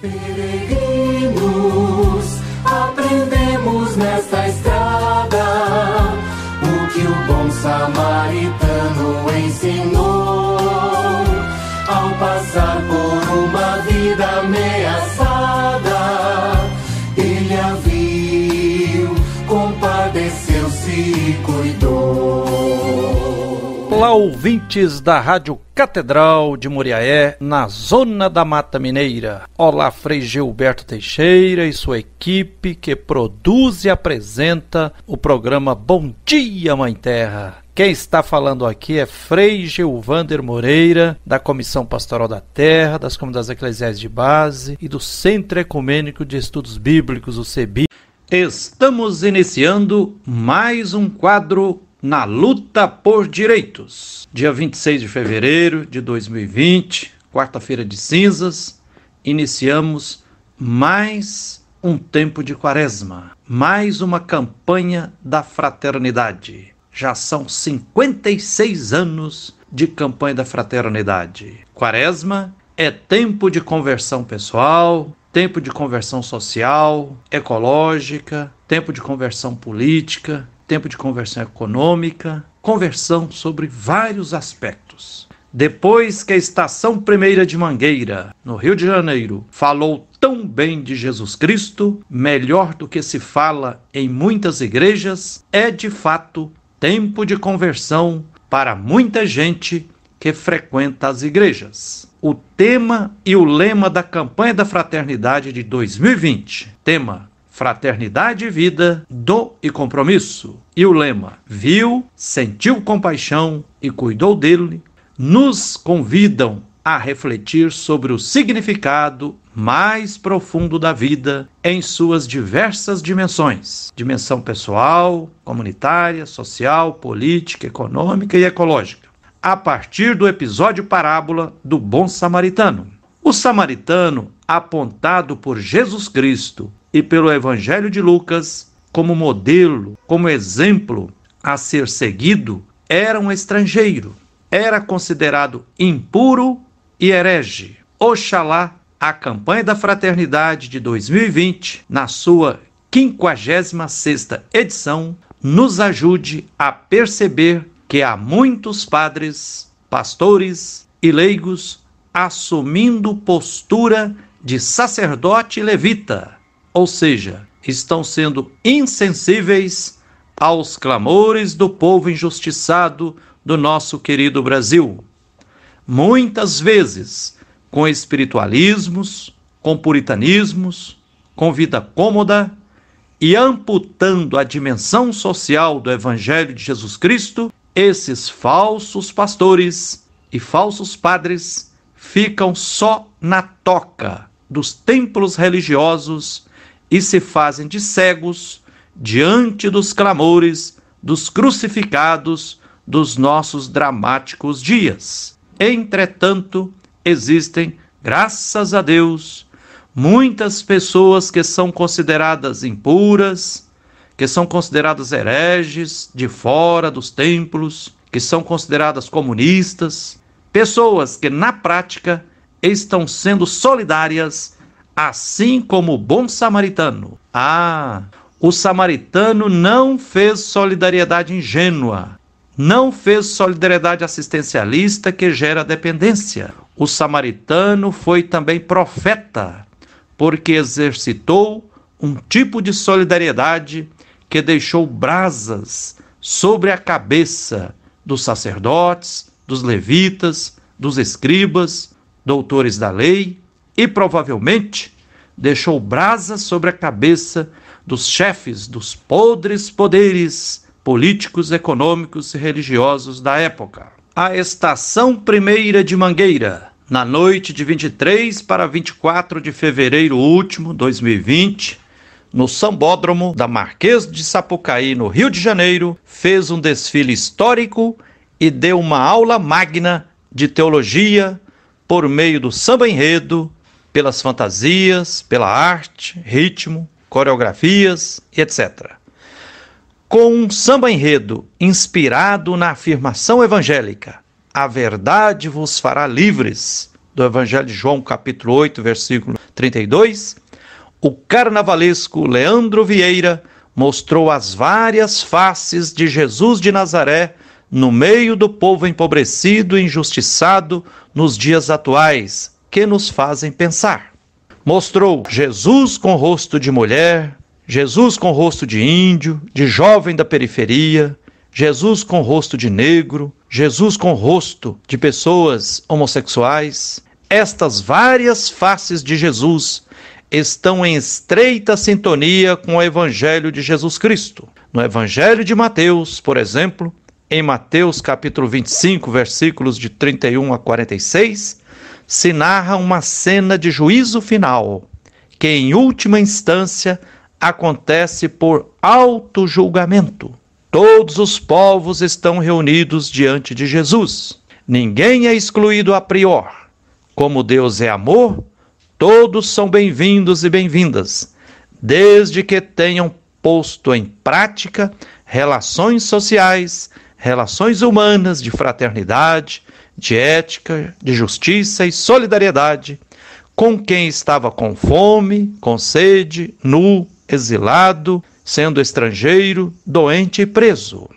Peregrinos, aprendemos nesta estrada o que o bom samaritano ensinou Olá, ouvintes da Rádio Catedral de Moriaé, na zona da Mata Mineira. Olá, Frei Gilberto Teixeira e sua equipe que produz e apresenta o programa Bom Dia, Mãe Terra. Quem está falando aqui é Frei Gilvander Moreira, da Comissão Pastoral da Terra, das Comunidades Eclesiais de Base e do Centro Ecumênico de Estudos Bíblicos, o CEBI. Estamos iniciando mais um quadro na luta por direitos. Dia 26 de fevereiro de 2020, quarta-feira de cinzas, iniciamos mais um tempo de quaresma, mais uma campanha da fraternidade. Já são 56 anos de campanha da fraternidade. Quaresma é tempo de conversão pessoal, tempo de conversão social, ecológica, tempo de conversão política, tempo de conversão econômica, conversão sobre vários aspectos. Depois que a Estação Primeira de Mangueira, no Rio de Janeiro, falou tão bem de Jesus Cristo, melhor do que se fala em muitas igrejas, é de fato tempo de conversão para muita gente que frequenta as igrejas. O tema e o lema da campanha da fraternidade de 2020. Tema Fraternidade e Vida, Dor e Compromisso. E o lema: Viu, sentiu compaixão e cuidou dele, nos convidam a refletir sobre o significado mais profundo da vida em suas diversas dimensões: dimensão pessoal, comunitária, social, política, econômica e ecológica. A partir do episódio parábola do bom samaritano. O samaritano, apontado por Jesus Cristo e pelo Evangelho de Lucas como modelo, como exemplo a ser seguido, era um estrangeiro, era considerado impuro e herege. Oxalá a campanha da fraternidade de 2020, na sua 56ª edição, nos ajude a perceber que há muitos padres, pastores e leigos assumindo postura de sacerdote levita ou seja, estão sendo insensíveis aos clamores do povo injustiçado do nosso querido Brasil. Muitas vezes com espiritualismos, com puritanismos, com vida cômoda e amputando a dimensão social do Evangelho de Jesus Cristo, esses falsos pastores e falsos padres ficam só na toca dos templos religiosos e se fazem de cegos diante dos clamores dos crucificados dos nossos dramáticos dias. Entretanto, existem, graças a Deus, muitas pessoas que são consideradas impuras, que são consideradas hereges de fora dos templos, que são consideradas comunistas, pessoas que na prática estão sendo solidárias assim como o bom samaritano. Ah, o samaritano não fez solidariedade ingênua, não fez solidariedade assistencialista que gera dependência. O samaritano foi também profeta, porque exercitou um tipo de solidariedade que deixou brasas sobre a cabeça dos sacerdotes, dos levitas, dos escribas, doutores da lei e provavelmente deixou brasa sobre a cabeça dos chefes dos podres poderes políticos, econômicos e religiosos da época. A estação primeira de Mangueira, na noite de 23 para 24 de fevereiro último, 2020, no Sambódromo da Marquês de Sapucaí, no Rio de Janeiro, fez um desfile histórico e deu uma aula magna de teologia por meio do samba enredo, pelas fantasias, pela arte, ritmo, coreografias e etc. Com um samba enredo inspirado na afirmação evangélica: A verdade vos fará livres, do Evangelho de João, capítulo 8, versículo 32, o carnavalesco Leandro Vieira mostrou as várias faces de Jesus de Nazaré no meio do povo empobrecido e injustiçado nos dias atuais, que nos fazem pensar. Mostrou Jesus com rosto de mulher, Jesus com rosto de índio, de jovem da periferia, Jesus com rosto de negro, Jesus com rosto de pessoas homossexuais. Estas várias faces de Jesus estão em estreita sintonia com o Evangelho de Jesus Cristo. No Evangelho de Mateus, por exemplo, em Mateus capítulo 25, versículos de 31 a 46, se narra uma cena de juízo final, que em última instância acontece por auto julgamento. Todos os povos estão reunidos diante de Jesus. Ninguém é excluído a prior. Como Deus é amor, Todos são bem-vindos e bem-vindas, desde que tenham posto em prática relações sociais, relações humanas de fraternidade, de ética, de justiça e solidariedade com quem estava com fome, com sede, nu, exilado, sendo estrangeiro, doente e preso.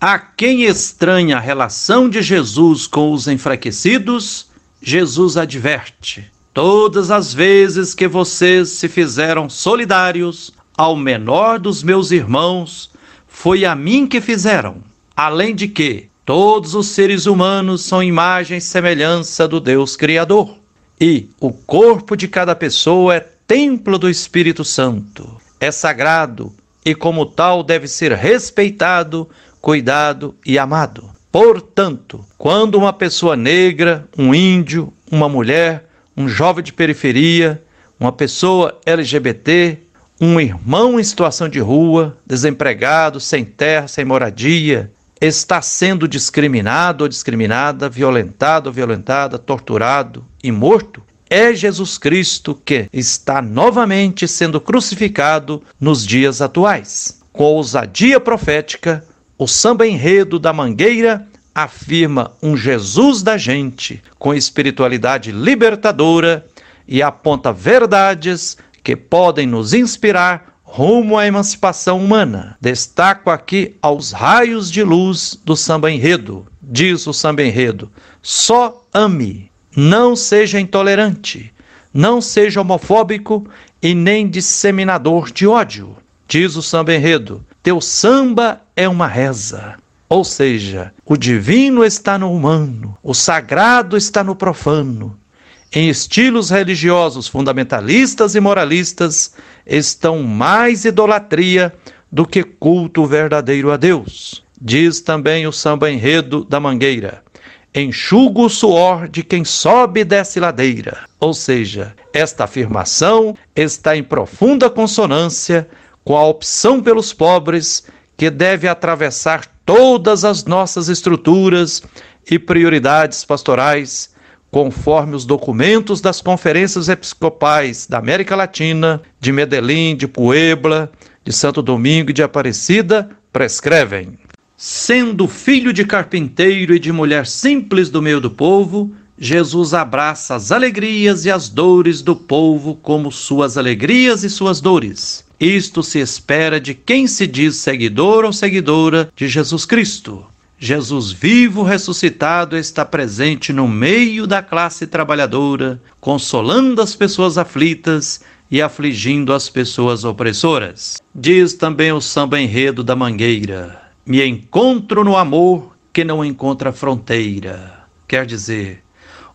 A quem estranha a relação de Jesus com os enfraquecidos, Jesus adverte: Todas as vezes que vocês se fizeram solidários ao menor dos meus irmãos, foi a mim que fizeram. Além de que todos os seres humanos são imagem e semelhança do Deus Criador. E o corpo de cada pessoa é templo do Espírito Santo. É sagrado e, como tal, deve ser respeitado, cuidado e amado. Portanto, quando uma pessoa negra, um índio, uma mulher, um jovem de periferia, uma pessoa LGBT, um irmão em situação de rua, desempregado, sem terra, sem moradia, está sendo discriminado ou discriminada, violentado ou violentada, torturado e morto, é Jesus Cristo que está novamente sendo crucificado nos dias atuais. Com ousadia profética, o samba enredo da Mangueira afirma um Jesus da gente com espiritualidade libertadora e aponta verdades que podem nos inspirar rumo à emancipação humana. Destaco aqui aos raios de luz do samba enredo. Diz o samba enredo: só ame, não seja intolerante, não seja homofóbico e nem disseminador de ódio. Diz o samba enredo: teu samba é uma reza. Ou seja, o divino está no humano, o sagrado está no profano. Em estilos religiosos fundamentalistas e moralistas estão mais idolatria do que culto verdadeiro a Deus. Diz também o samba enredo da Mangueira: enxugo o suor de quem sobe e desce ladeira. Ou seja, esta afirmação está em profunda consonância com a opção pelos pobres que deve atravessar todas as nossas estruturas e prioridades pastorais, conforme os documentos das conferências episcopais da América Latina, de Medellín, de Puebla, de Santo Domingo e de Aparecida, prescrevem. Sendo filho de carpinteiro e de mulher simples do meio do povo, Jesus abraça as alegrias e as dores do povo como suas alegrias e suas dores. Isto se espera de quem se diz seguidor ou seguidora de Jesus Cristo. Jesus vivo ressuscitado está presente no meio da classe trabalhadora, consolando as pessoas aflitas e afligindo as pessoas opressoras. Diz também o samba enredo da Mangueira: Me encontro no amor que não encontra fronteira. Quer dizer,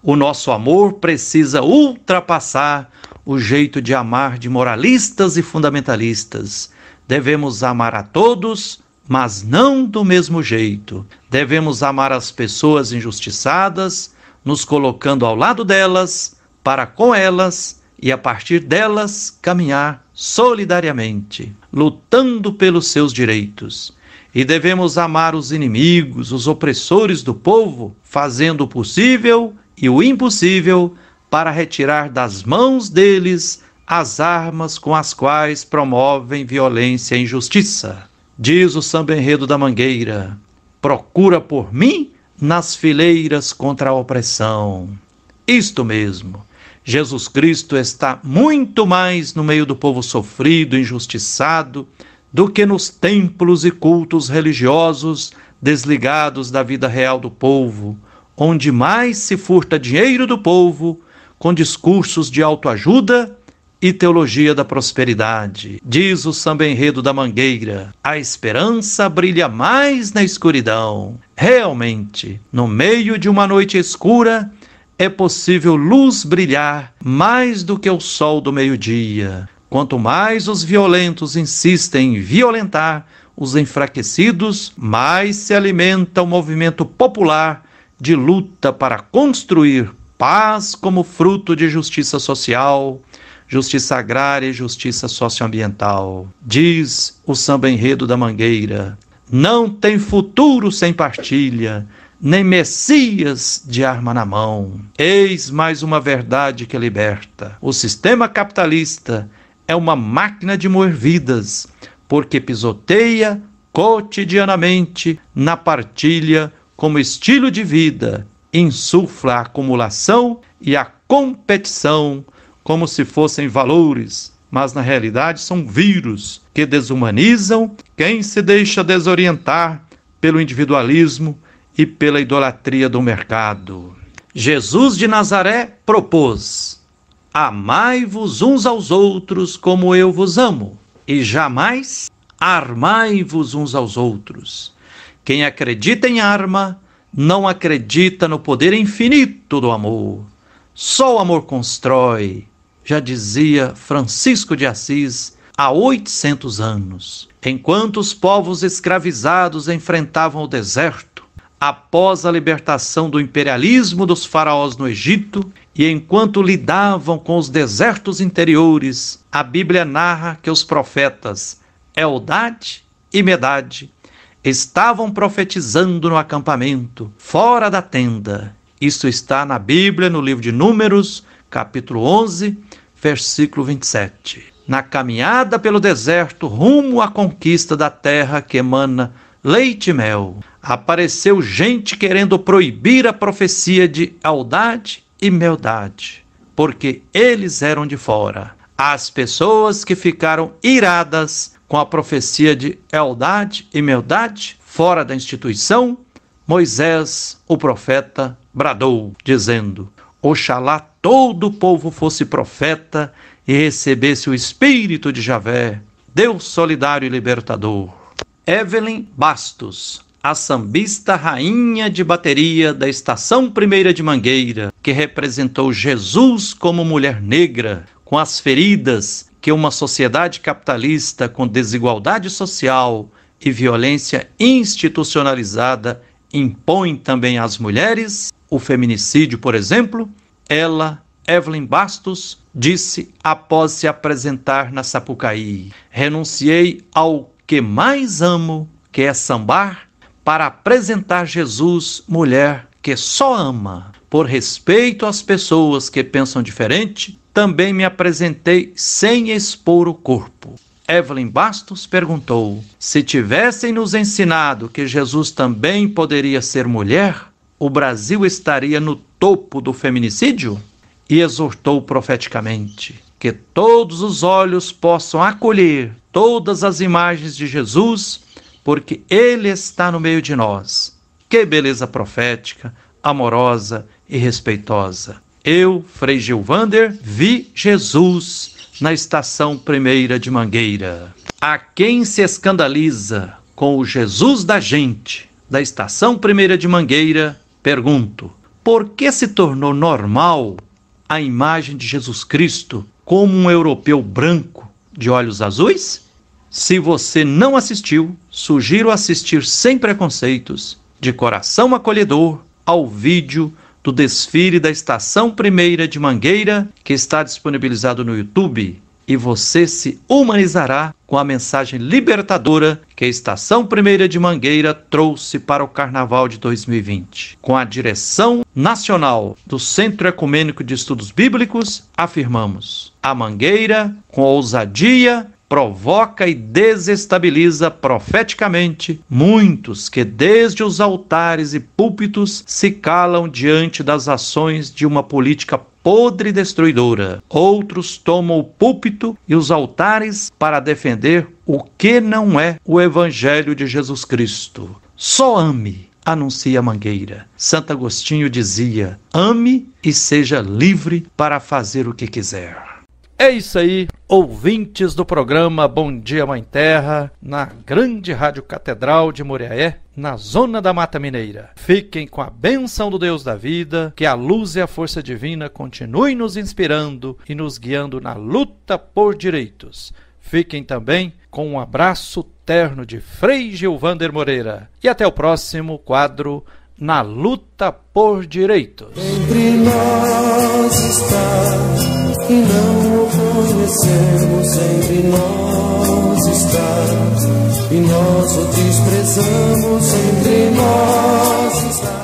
o nosso amor precisa ultrapassar o jeito de amar de moralistas e fundamentalistas. Devemos amar a todos, mas não do mesmo jeito. Devemos amar as pessoas injustiçadas, nos colocando ao lado delas, para com elas e a partir delas caminhar solidariamente, lutando pelos seus direitos. E devemos amar os inimigos, os opressores do povo, fazendo o possível e o impossível para retirar das mãos deles as armas com as quais promovem violência e injustiça. Diz o samba enredo da Mangueira: procura por mim nas fileiras contra a opressão. Isto mesmo. Jesus Cristo está muito mais no meio do povo sofrido, injustiçado, do que nos templos e cultos religiosos desligados da vida real do povo, onde mais se furta dinheiro do povo com discursos de autoajuda e teologia da prosperidade. Diz o samba enredo da Mangueira: a esperança brilha mais na escuridão. Realmente, no meio de uma noite escura, é possível luz brilhar mais do que o sol do meio-dia. Quanto mais os violentos insistem em violentar os enfraquecidos, mais se alimenta o movimento popular de luta para construir paz como fruto de justiça social, justiça agrária e justiça socioambiental. Diz o samba enredo da Mangueira: não tem futuro sem partilha, nem Messias de arma na mão. Eis mais uma verdade que liberta. O sistema capitalista é uma máquina de moer vidas, porque pisoteia cotidianamente na partilha como estilo de vida, insufla a acumulação e a competição como se fossem valores, mas na realidade são vírus que desumanizam quem se deixa desorientar pelo individualismo e pela idolatria do mercado. Jesus de Nazaré propôs: Amai-vos uns aos outros como eu vos amo, e jamais armai-vos uns aos outros. Quem acredita em arma não acredita no poder infinito do amor. Só o amor constrói, já dizia Francisco de Assis há 800 anos. Enquanto os povos escravizados enfrentavam o deserto, após a libertação do imperialismo dos faraós no Egito e enquanto lidavam com os desertos interiores, a Bíblia narra que os profetas Eldade e Medade estavam profetizando no acampamento, fora da tenda. Isso está na Bíblia, no livro de Números, capítulo 11, versículo 27. Na caminhada pelo deserto rumo à conquista da terra que emana leite e mel. Apareceu gente querendo proibir a profecia de aldade e meldade, porque eles eram de fora. As pessoas que ficaram iradas com a profecia de eldade e meldade, fora da instituição, Moisés, o profeta, bradou, dizendo: Oxalá todo o povo fosse profeta e recebesse o espírito de Javé, Deus solidário e libertador. Evelyn Bastos, a sambista rainha de bateria da Estação Primeira de Mangueira, que representou Jesus como mulher negra, com as feridas que uma sociedade capitalista com desigualdade social e violência institucionalizada impõe também às mulheres, o feminicídio, por exemplo, ela, Evelyn Bastos, disse após se apresentar na Sapucaí: Renunciei ao que mais amo, que é sambar, para apresentar Jesus, mulher que só ama. Por respeito às pessoas que pensam diferente, também me apresentei sem expor o corpo. Evelyn Bastos perguntou: se tivessem nos ensinado que Jesus também poderia ser mulher, o Brasil estaria no topo do feminicídio? E exortou profeticamente: que todos os olhos possam acolher todas as imagens de Jesus, porque Ele está no meio de nós. Que beleza profética, amorosa e respeitosa. Eu, Frei Gilvander, vi Jesus na estação primeira de Mangueira. A quem se escandaliza com o Jesus da gente da estação primeira de Mangueira, pergunto: por que se tornou normal a imagem de Jesus Cristo como um europeu branco de olhos azuis? Se você não assistiu, sugiro assistir sem preconceitos, de coração acolhedor, ao vídeo do desfile da Estação Primeira de Mangueira, que está disponibilizado no YouTube e você se humanizará com a mensagem libertadora que a Estação Primeira de Mangueira trouxe para o Carnaval de 2020. Com a direção nacional do Centro Ecumênico de Estudos Bíblicos, afirmamos: a Mangueira, com ousadia, provoca e desestabiliza profeticamente muitos que, desde os altares e púlpitos, se calam diante das ações de uma política podre e destruidora. Outros tomam o púlpito e os altares para defender o que não é o Evangelho de Jesus Cristo. Só ame, anuncia Mangueira. Santo Agostinho dizia: ame e seja livre para fazer o que quiser. É isso aí, ouvintes do programa Bom Dia Mãe Terra, na grande Rádio Catedral de Moriaé, na zona da Mata Mineira. Fiquem com a benção do Deus da vida, que a luz e a força divina continuem nos inspirando e nos guiando na luta por direitos. Fiquem também com um abraço terno de Frei Gilvander Moreira. E até o próximo quadro Na Luta por Direitos. Entre nós está não o conhecemos, entre nós está, e nós o desprezamos, entre nós está.